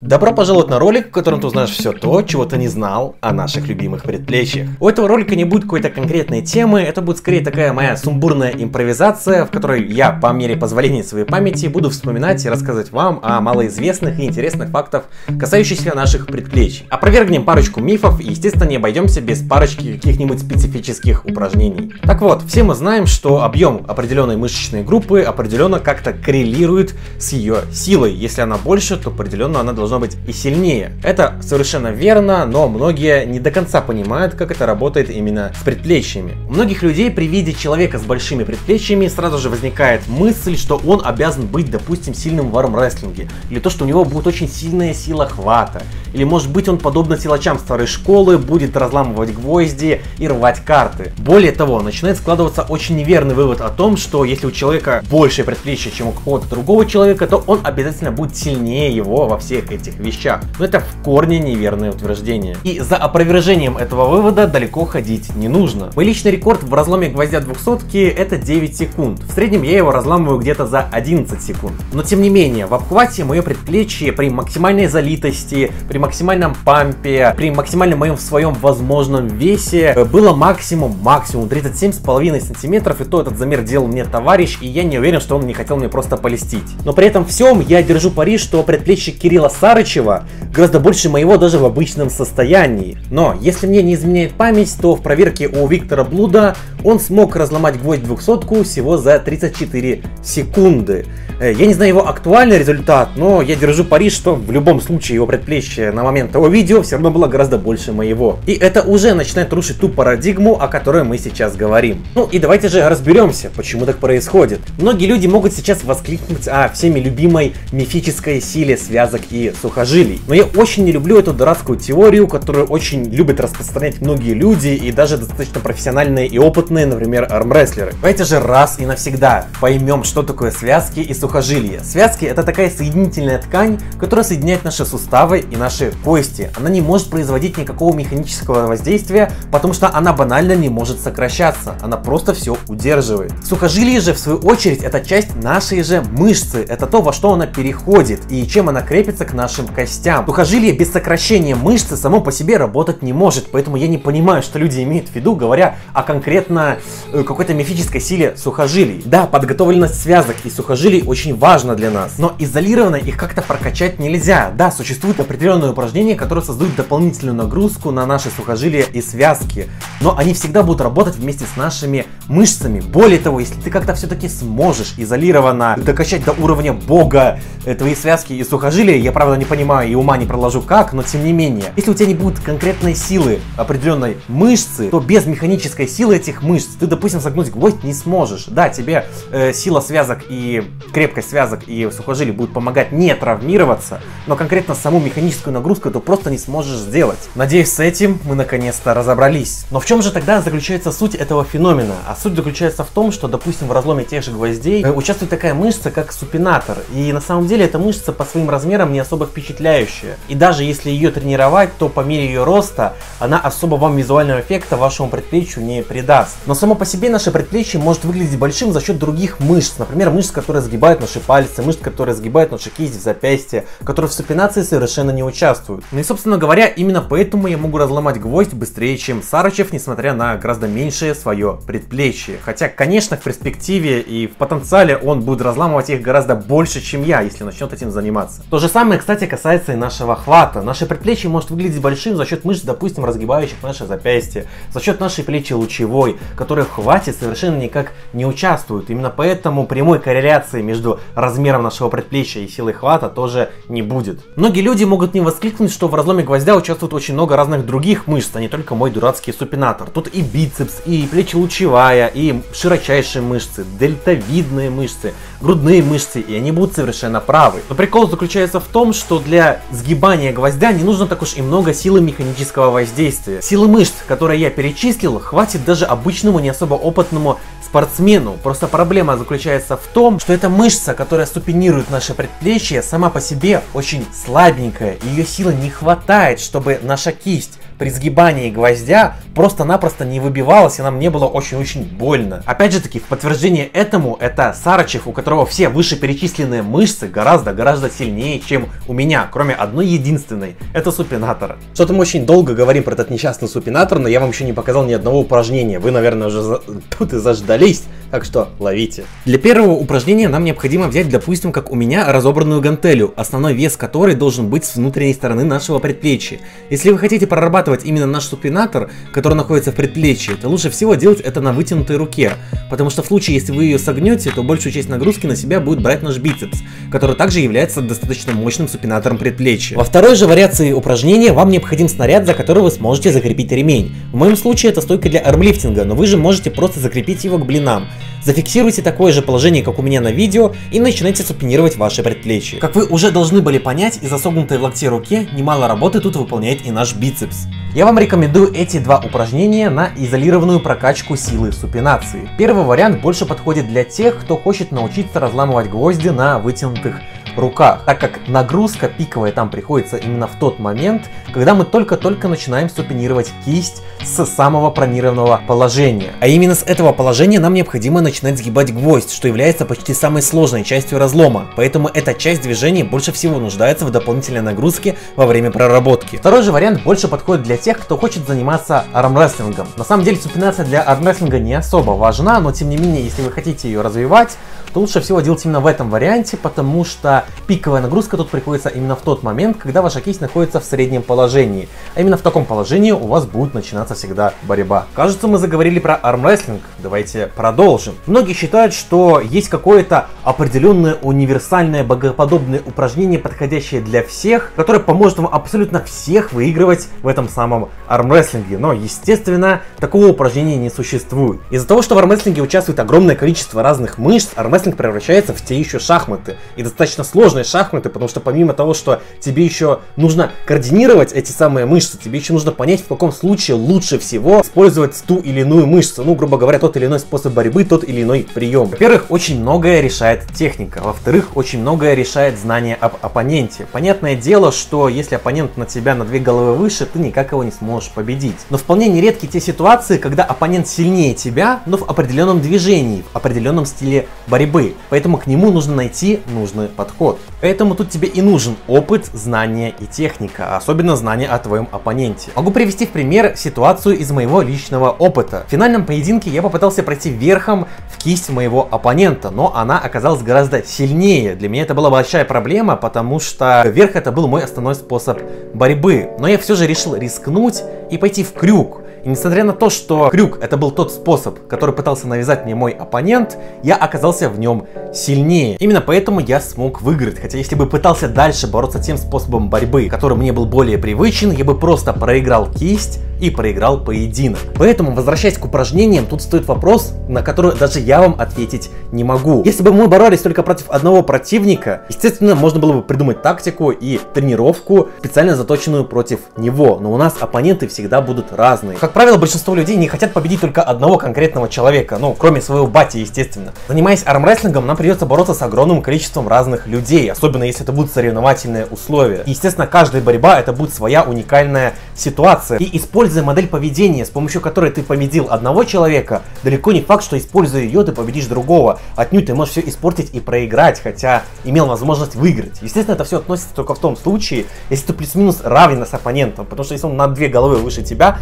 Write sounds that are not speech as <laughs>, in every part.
Добро пожаловать на ролик, в котором ты узнаешь все то, чего ты не знал о наших любимых предплечьях. У этого ролика не будет какой-то конкретной темы, это будет скорее такая моя сумбурная импровизация, в которой я по мере позволения своей памяти буду вспоминать и рассказывать вам о малоизвестных и интересных фактах, касающихся наших предплечий. Опровергнем парочку мифов и, естественно, не обойдемся без парочки каких-нибудь специфических упражнений. Так вот, все мы знаем, что объем определенной мышечной группы определенно как-то коррелирует с ее силой. Если она больше, то определенно она должна должно быть и сильнее. Это совершенно верно, но многие не до конца понимают, как это работает именно с предплечьями. У многих людей при виде человека с большими предплечьями сразу же возникает мысль, что он обязан быть, допустим, сильным в армрестлинге, или то, что у него будет очень сильная сила хвата, или может быть он, подобно силачам старой школы, будет разламывать гвозди и рвать карты. Более того, начинает складываться очень неверный вывод о том, что если у человека больше предплечья, чем у какого-то другого человека, то он обязательно будет сильнее его во всех этих вещах. Но это в корне неверное утверждение. И за опровержением этого вывода далеко ходить не нужно. Мой личный рекорд в разломе гвоздя 200 это 9 секунд. В среднем я его разламываю где-то за 11 секунд. Но тем не менее, в обхвате мое предплечье при максимальной залитости, при максимальном пампе, при максимальном моем своем возможном весе э, было максимум, максимум 37,5 сантиметров. И то этот замер делал мне товарищ, и я не уверен, что он не хотел мне просто полистить. Но при этом всем я держу пари, что предплечье Кирилла Сарычева гораздо больше моего даже в обычном состоянии. Но если мне не изменяет память, то в проверке у Виктора Блуда он смог разломать гвоздь 200 всего за 34 секунды. Э, я не знаю его актуальный результат, но я держу пари, что в любом случае его предплечье на момент того видео все равно было гораздо больше моего. И это уже начинает рушить ту парадигму, о которой мы сейчас говорим. Ну и давайте же разберемся, почему так происходит. Многие люди могут сейчас воскликнуть о всеми любимой мифической силе связок и сухожилий. Но я очень не люблю эту дурацкую теорию, которую очень любят распространять многие люди и даже достаточно профессиональные и опытные, например, армрестлеры. Давайте же раз и навсегда поймем, что такое связки и сухожилия. Связки это такая соединительная ткань, которая соединяет наши суставы и наши кости. Она не может производить никакого механического воздействия, потому что она банально не может сокращаться. Она просто все удерживает. Сухожилие же, в свою очередь, это часть нашей же мышцы. Это то, во что она переходит и чем она крепится к нашим костям. Сухожилие без сокращения мышцы само по себе работать не может, поэтому я не понимаю, что люди имеют в виду, говоря о конкретно э, какой-то мифической силе сухожилий. Да, подготовленность связок и сухожилий очень важна для нас, но изолированно их как-то прокачать нельзя. Да, существуют определенные упражнения, которые создают дополнительную нагрузку на наши сухожилия и связки, но они всегда будут работать вместе с нашими мышцами. Более того, если ты как-то все-таки сможешь изолированно докачать до уровня бога э, твои связки и сухожилия, я правда не понимаю и ума не проложу как, но тем не менее. Если у тебя не будет конкретной силы определенной мышцы, то без механической силы этих мышц ты, допустим, согнуть гвоздь не сможешь. Да, тебе э, сила связок и крепкость связок и сухожилий будет помогать не травмироваться, но конкретно саму механическую нагрузку ты просто не сможешь сделать. Надеюсь, с этим мы наконец-то разобрались. Но в чем же тогда заключается суть этого феномена? А суть заключается в том, что, допустим, в разломе тех же гвоздей э, участвует такая мышца, как супинатор. И на самом деле эта мышца по своим размерам не особо впечатляющая. И даже если ее тренировать, то по мере ее роста она особо вам визуального эффекта вашему предплечью не придаст. Но само по себе наше предплечье может выглядеть большим за счет других мышц. Например, мышц, которые сгибают наши пальцы, мышц, которые сгибают наши кисти в запястье, которые в супинации совершенно не участвуют. Ну и, собственно говоря, именно поэтому я могу разломать гвоздь быстрее, чем Сарычев, несмотря на гораздо меньшее свое предплечье. Хотя, конечно, в перспективе и в потенциале он будет разламывать их гораздо больше, чем я, если начнет этим заниматься. То же самое, кстати, касается и нашего хвата. Наше предплечье может выглядеть большим за счет мышц, допустим, разгибающих наше запястье, за счет нашей плечи лучевой, которые в хвате совершенно никак не участвуют. Именно поэтому прямой корреляции между размером нашего предплечья и силой хвата тоже не будет. Многие люди могут не воскликнуть, что в разломе гвоздя участвует очень много разных других мышц, а не только мой дурацкий супинатор. Тут и бицепс, и плечи лучевая, и широчайшие мышцы, дельтовидные мышцы, грудные мышцы, и они будут совершенно правы. Но прикол заключается в том, что для сгибания гвоздя не нужно так уж и много силы механического воздействия. Силы мышц, которые я перечислил, хватит даже обычному не особо опытному спортсмену. Просто проблема заключается в том, что эта мышца, которая супинирует наше предплечье, сама по себе очень слабенькая. Ее силы не хватает, чтобы наша кисть при сгибании гвоздя просто-напросто не выбивалась, и нам не было очень-очень больно. Опять же таки, в подтверждение этому, это Сарычев, у которого все вышеперечисленные мышцы гораздо-гораздо сильнее, чем у меня, кроме одной единственной, это супинатора. Что-то мы очень долго говорим про этот несчастный супинатор, но я вам еще не показал ни одного упражнения. Вы, наверное, уже за... <laughs> тут и заждались, так что ловите. Для первого упражнения нам необходимо взять, допустим, как у меня, разобранную гантелю, основной вес которой должен быть с внутренней стороны нашего предплечья. Если вы хотите прорабатывать именно наш супинатор, который находится в предплечье, то лучше всего делать это на вытянутой руке, потому что в случае, если вы ее согнете, то большую часть нагрузки на себя будет брать наш бицепс, который также является достаточно мощным супинатором предплечья. Во второй же вариации упражнения вам необходим снаряд, за который вы сможете закрепить ремень. В моем случае это стойка для армлифтинга, но вы же можете просто закрепить его к блинам. Зафиксируйте такое же положение, как у меня на видео, и начинайте супинировать ваши предплечья. Как вы уже должны были понять, из-за согнутой в локте руке немало работы тут выполняет и наш бицепс. Я вам рекомендую эти два упражнения на изолированную прокачку силы супинации. Первый вариант больше подходит для тех, кто хочет научиться разламывать гвозди на вытянутых руках, так как нагрузка пиковая там приходится именно в тот момент, когда мы только-только начинаем супинировать кисть с самого пронированного положения. А именно с этого положения нам необходимо начинать сгибать гвоздь, что является почти самой сложной частью разлома, поэтому эта часть движения больше всего нуждается в дополнительной нагрузке во время проработки. Второй же вариант больше подходит для тех, кто хочет заниматься армрестлингом. На самом деле супинация для армрестлинга не особо важна, но тем не менее, если вы хотите ее развивать, то лучше всего делать именно в этом варианте, потому что пиковая нагрузка тут приходится именно в тот момент, когда ваша кисть находится в среднем положении. А именно в таком положении у вас будет начинаться всегда борьба. Кажется, мы заговорили про армрестлинг. Давайте продолжим. Многие считают, что есть какое-то определенное универсальное богоподобное упражнение, подходящее для всех, которое поможет вам абсолютно всех выигрывать в этом самом армрестлинге. Но, естественно, такого упражнения не существует. Из-за того, что в армрестлинге участвует огромное количество разных мышц, армрестлинг превращается в те еще шахматы. И достаточно сложные шахматы, потому что помимо того, что тебе еще нужно координировать эти самые мышцы, тебе еще нужно понять, в каком случае лучше всего использовать ту или иную мышцу. Ну, грубо говоря, тот или иной способ борьбы, тот или иной прием. Во-первых, очень многое решает техника. Во-вторых, очень многое решает знание об оппоненте. Понятное дело, что если оппонент на тебя на две головы выше, ты никак его не сможешь победить. Но вполне нередки те ситуации, когда оппонент сильнее тебя, но в определенном движении, в определенном стиле борьбы. Поэтому к нему нужно найти нужный подход. Поэтому тут тебе и нужен опыт, знания и техника, особенно знания о твоем оппоненте. Могу привести в пример ситуацию из моего личного опыта. В финальном поединке я попытался пройти верхом в кисть моего оппонента, но она оказалась гораздо сильнее. Для меня это была большая проблема, потому что верх это был мой основной способ борьбы. Но я все же решил рискнуть и пойти в крюк. И несмотря на то, что крюк это был тот способ, который пытался навязать мне мой оппонент, я оказался в нем сильнее. Именно поэтому я смог выиграть. Хотя если бы пытался дальше бороться тем способом борьбы, который мне был более привычен, я бы просто проиграл кисть и проиграл поединок. Поэтому, возвращаясь к упражнениям, тут стоит вопрос, на который даже я вам ответить не могу. Если бы мы боролись только против одного противника, естественно, можно было бы придумать тактику и тренировку, специально заточенную против него. Но у нас оппоненты всегда будут разные. Как правило, большинство людей не хотят победить только одного конкретного человека, ну, кроме своего бати, естественно. Занимаясь армрестлингом, нам придется бороться с огромным количеством разных людей, особенно если это будут соревновательные условия. И, естественно, каждая борьба это будет своя уникальная ситуация. И используя модель поведения, с помощью которой ты победил одного человека, далеко не факт, что используя ее, ты победишь другого. Отнюдь ты можешь все испортить и проиграть, хотя имел возможность выиграть. Естественно, это все относится только в том случае, если ты плюс-минус равен с оппонентом, потому что если он на две головы выше тебя,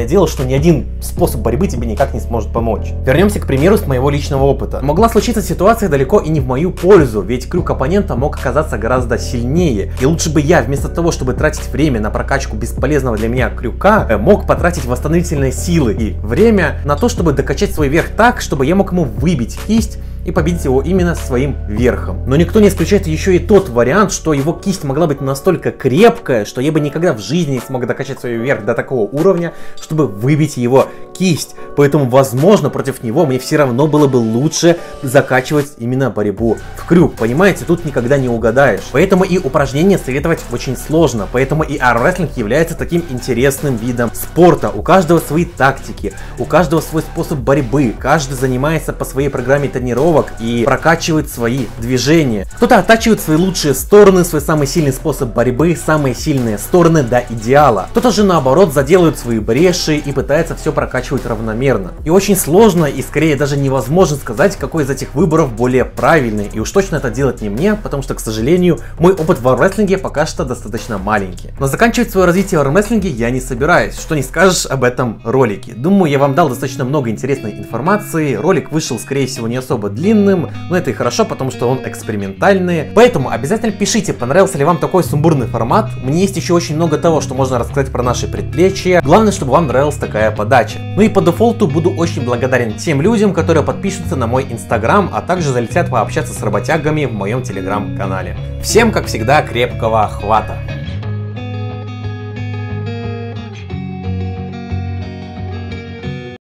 понятное дело, что ни один способ борьбы тебе никак не сможет помочь. Вернемся к примеру с моего личного опыта. Могла случиться ситуация далеко и не в мою пользу, ведь крюк оппонента мог оказаться гораздо сильнее. И лучше бы я, вместо того, чтобы тратить время на прокачку бесполезного для меня крюка, э, мог потратить восстановительные силы и время на то, чтобы докачать свой верх так, чтобы я мог ему выбить кисть и победить его именно своим верхом. Но никто не исключает еще и тот вариант, что его кисть могла быть настолько крепкая, что я бы никогда в жизни не смог докачать свой верх до такого уровня, чтобы выбить его кисть. Поэтому, возможно, против него мне все равно было бы лучше закачивать именно борьбу в крюк. Понимаете, тут никогда не угадаешь. Поэтому и упражнения советовать очень сложно. Поэтому и армрестлинг является таким интересным видом спорта. У каждого свои тактики, у каждого свой способ борьбы, каждый занимается по своей программе тренировок тренировок и прокачивает свои движения. Кто-то оттачивает свои лучшие стороны, свой самый сильный способ борьбы, самые сильные стороны до идеала. Кто-то же наоборот заделывает свои бреши и пытается все прокачивать равномерно. И очень сложно и скорее даже невозможно сказать, какой из этих выборов более правильный. И уж точно это делать не мне, потому что, к сожалению, мой опыт в армрестлинге пока что достаточно маленький. Но заканчивать свое развитие в армрестлинге я не собираюсь. Что не скажешь об этом ролике. Думаю, я вам дал достаточно много интересной информации. Ролик вышел, скорее всего, не особо длинным, но это и хорошо, потому что он экспериментальный. Поэтому обязательно пишите, понравился ли вам такой сумбурный формат. Мне есть еще очень много того, что можно рассказать про наши предплечья. Главное, чтобы вам нравилась такая подача. Ну и по дефолту буду очень благодарен тем людям, которые подпишутся на мой инстаграм, а также залетят пообщаться с работягами в моем телеграм-канале. Всем, как всегда, крепкого хвата!